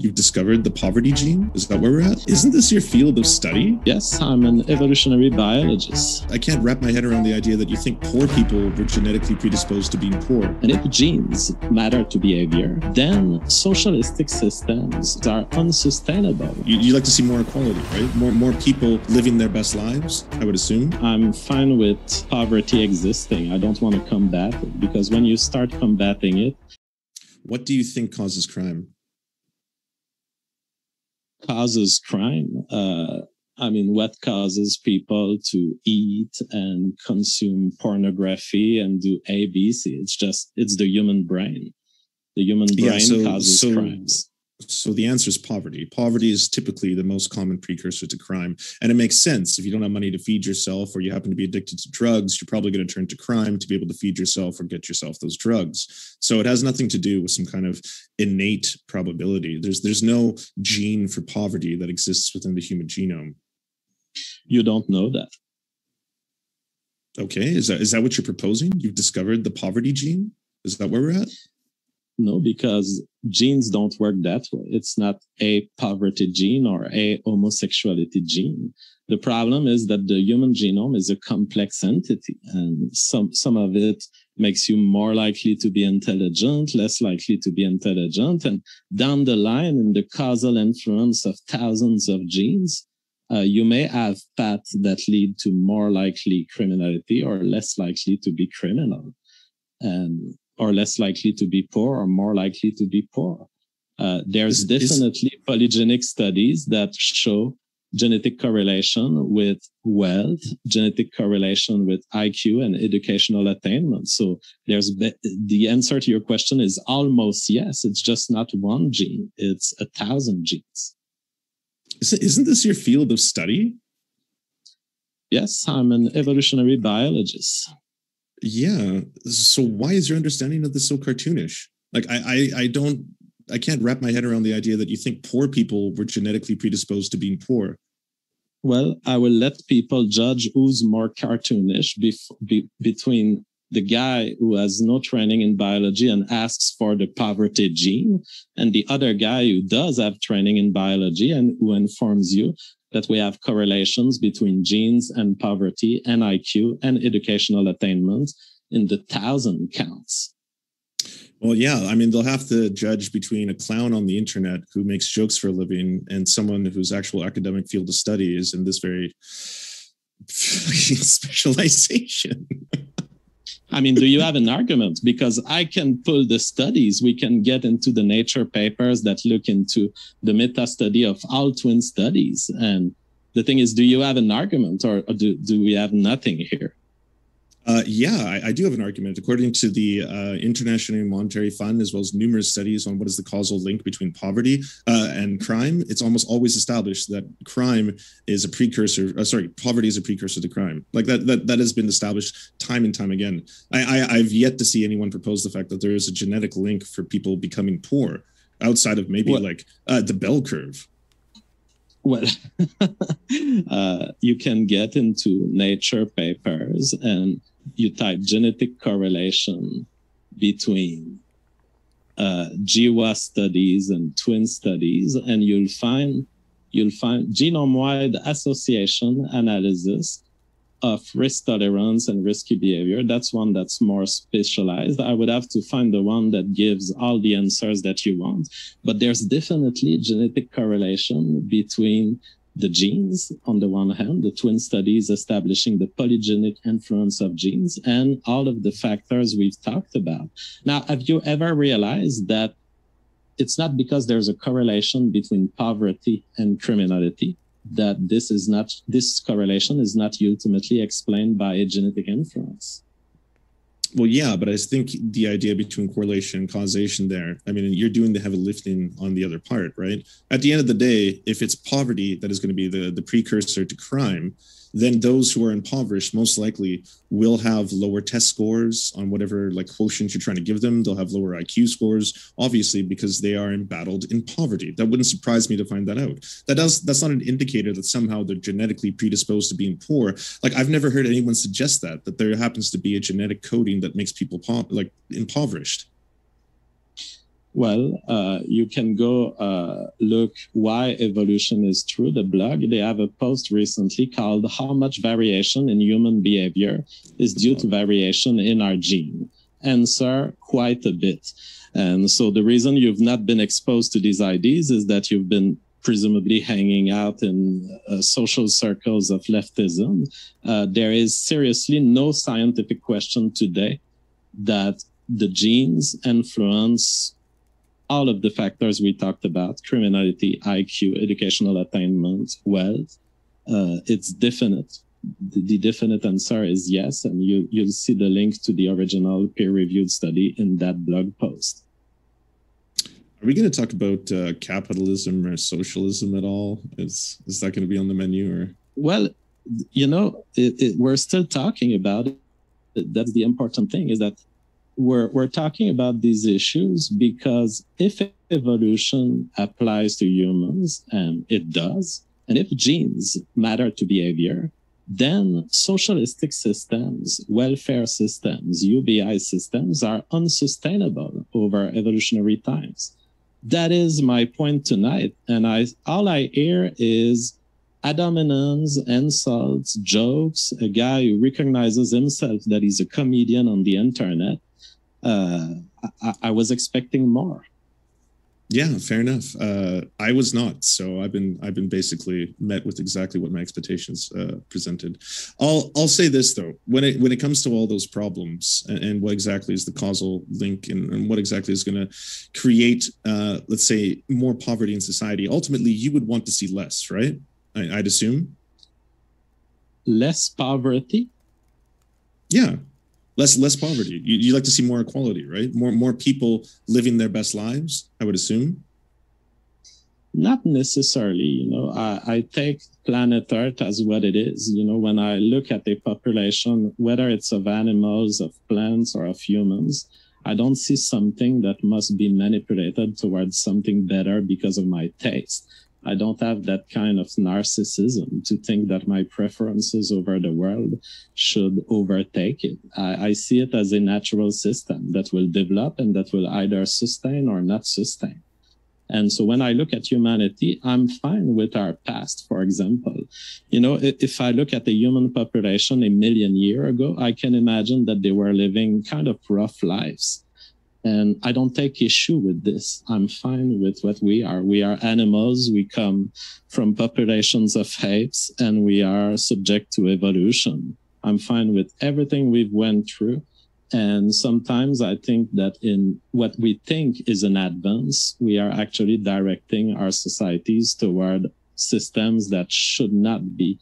You've discovered the poverty gene? Is that where we're at? Isn't this your field of study? Yes, I'm an evolutionary biologist. I can't wrap my head around the idea that you think poor people were genetically predisposed to being poor. And if genes matter to behavior, then socialistic systems are unsustainable. You, you like to see more equality, right? More more people living their best lives, I would assume. I'm fine with poverty existing. I don't want to combat it because when you start combating it, what do you think causes crime? Causes crime. Uh, I mean, what causes people to eat and consume pornography and do ABC? It's just, it's the human brain. The human brain yeah, so, causes so, crimes. So the answer is poverty. Poverty is typically the most common precursor to crime. And it makes sense. If you don't have money to feed yourself or you happen to be addicted to drugs, you're probably going to turn to crime to be able to feed yourself or get yourself those drugs. So it has nothing to do with some kind of innate probability. There's there's no gene for poverty that exists within the human genome. You don't know that. Okay. Is that is that what you're proposing? You've discovered the poverty gene? Is that where we're at? No, because genes don't work that way. It's not a poverty gene or a homosexuality gene. The problem is that the human genome is a complex entity and some, some of it makes you more likely to be intelligent, less likely to be intelligent. And down the line in the causal influence of thousands of genes, uh, you may have paths that lead to more likely criminality or less likely to be criminal. And or less likely to be poor or more likely to be poor. Uh, there's definitely polygenic studies that show genetic correlation with wealth, genetic correlation with IQ and educational attainment. So there's the answer to your question is almost yes. It's just not one gene. It's a thousand genes. Isn't this your field of study? Yes, I'm an evolutionary biologist. Yeah. So why is your understanding of this so cartoonish? Like I, I I don't I can't wrap my head around the idea that you think poor people were genetically predisposed to being poor. Well, I will let people judge who's more cartoonish bef- be- between the guy who has no training in biology and asks for the poverty gene and the other guy who does have training in biology and who informs you that we have correlations between genes and poverty and IQ and educational attainment in the thousand counts. Well, yeah. I mean, they'll have to judge between a clown on the internet who makes jokes for a living and someone whose actual academic field of study is in this very specialization. I mean, do you have an argument? Because I can pull the studies. We can get into the nature papers that look into the meta study of all twin studies. And the thing is, do you have an argument or, or do, do we have nothing here? Uh, yeah, I, I, do have an argument. According to the uh, International Monetary Fund, as well as numerous studies on what is the causal link between poverty uh, and crime, it's almost always established that crime is a precursor. Uh, sorry, poverty is a precursor to crime. Like that, that, that has been established time and time again. I, I, I've yet to see anyone propose the fact that there is a genetic link for people becoming poor outside of maybe what? like uh, the bell curve well, uh, you can get into nature papers and you type genetic correlation between uh, GWAS studies and twin studies, and you'll find you'll find genome-wide association analysis of risk tolerance and risky behavior. That's one that's more specialized. I would have to find the one that gives all the answers that you want. But there's definitely genetic correlation between the genes on the one hand, the twin studies establishing the polygenic influence of genes and all of the factors we've talked about. Now, have you ever realized that it's not because there's a correlation between poverty and criminality that this is not, this correlation is not ultimately explained by a genetic influence? Well, yeah, but I think the idea between correlation and causation there, I mean, you're doing the heavy lifting on the other part, right? At the end of the day, if it's poverty that is going to be the, the precursor to crime, then those who are impoverished most likely will have lower test scores on whatever like quotient you're trying to give them. They'll have lower IQ scores, obviously, because they are embattled in poverty. That wouldn't surprise me to find that out. That does that's not an indicator that somehow they're genetically predisposed to being poor. Like I've never heard anyone suggest that that there happens to be a genetic coding that makes people po- like impoverished. Well, uh, you can go uh, look why evolution is true. The blog, they have a post recently called How Much Variation in Human Behavior is Due to Variation in Our Gene. Answer quite a bit. And so the reason you've not been exposed to these ideas is that you've been presumably hanging out in uh, social circles of leftism. Uh, there is seriously no scientific question today that the genes influence all of the factors we talked about criminality, IQ, educational attainment, wealth. Uh, it's definite. The, the, definite answer is yes. And you, you'll see the link to the original peer reviewed study in that blog post. Are we going to talk about uh, capitalism or socialism at all? Is, is that going to be on the menu or? Well, you know, it, it, we're still talking about it. That's the important thing is that we're, we're talking about these issues because if evolution applies to humans, and it does, and if genes matter to behavior, then socialistic systems, welfare systems, UBI systems are unsustainable over evolutionary times. That is my point tonight. And I all I hear is ad hominems, insults, jokes, a guy who recognizes himself that he's a comedian on the internet uh, I, I, was expecting more. Yeah, fair enough. Uh, I was not, so I've been I've been basically met with exactly what my expectations uh, presented. I'll I'll say this though, when it when it comes to all those problems and, and what exactly is the causal link and, and what exactly is going to create, uh, let's say, more poverty in society. Ultimately, you would want to see less, right? I, I'd assume less poverty. Yeah, less less poverty. You, you like to see more equality, right? More more people living their best lives. I would assume. Not necessarily, you know. I, I take planet Earth as what it is. You know, when I look at the population, whether it's of animals, of plants, or of humans, I don't see something that must be manipulated towards something better because of my taste. I don't have that kind of narcissism to think that my preferences over the world should overtake it. I, I, see it as a natural system that will develop and that will either sustain or not sustain. And so when I look at humanity, I'm fine with our past, for example. You know, if I look at the human population a million year ago, I can imagine that they were living kind of rough lives and I don't take issue with this. I'm fine with what we are. We are animals. We come from populations of apes and we are subject to evolution. I'm fine with everything we've went through. And sometimes I think that in what we think is an advance, we are actually directing our societies toward systems that should not be,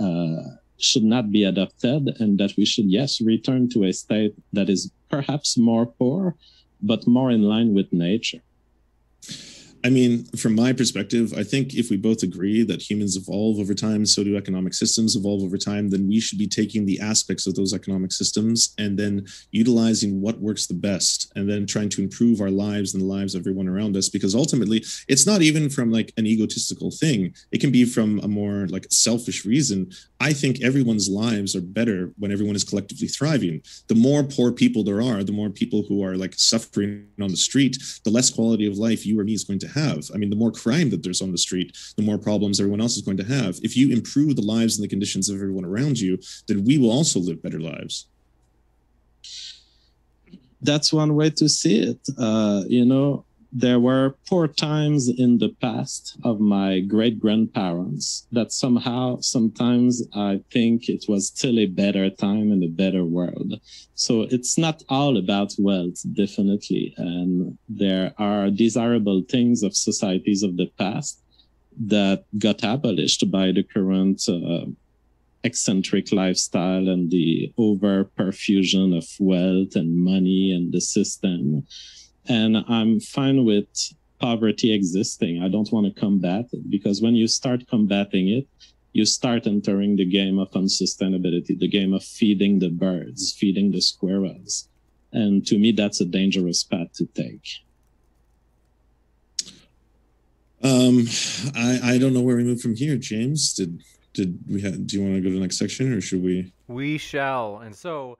uh, should not be adopted and that we should, yes, return to a state that is perhaps more poor, but more in line with nature. I mean, from my perspective, I think if we both agree that humans evolve over time, so do economic systems evolve over time, then we should be taking the aspects of those economic systems and then utilizing what works the best and then trying to improve our lives and the lives of everyone around us. Because ultimately, it's not even from like an egotistical thing, it can be from a more like selfish reason. I think everyone's lives are better when everyone is collectively thriving. The more poor people there are, the more people who are like suffering on the street, the less quality of life you or me is going to have. I mean, the more crime that there's on the street, the more problems everyone else is going to have. If you improve the lives and the conditions of everyone around you, then we will also live better lives. That's one way to see it. Uh, you know, there were poor times in the past of my great grandparents that somehow sometimes I think it was still a better time and a better world. So it's not all about wealth, definitely. And there are desirable things of societies of the past that got abolished by the current uh, eccentric lifestyle and the over perfusion of wealth and money and the system and I'm fine with poverty existing. I don't want to combat it because when you start combating it, you start entering the game of unsustainability, the game of feeding the birds, feeding the squirrels. And to me, that's a dangerous path to take. Um, I, I don't know where we move from here, James. Did did we have, do you want to go to the next section or should we? We shall. And so